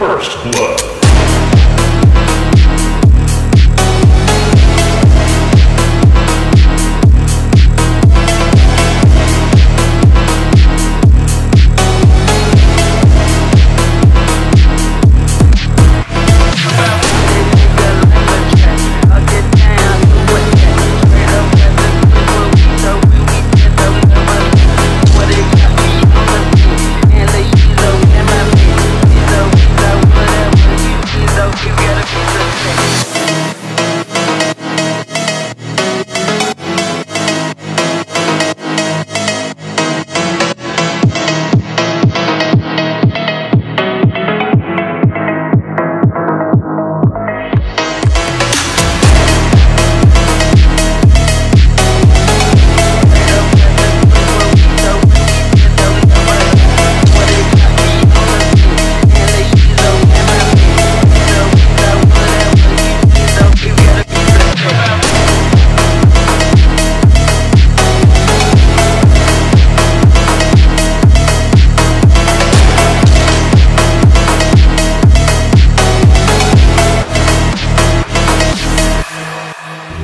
First Blood.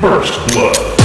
First Blood.